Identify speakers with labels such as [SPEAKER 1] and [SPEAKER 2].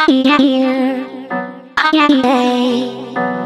[SPEAKER 1] I am here. I am here.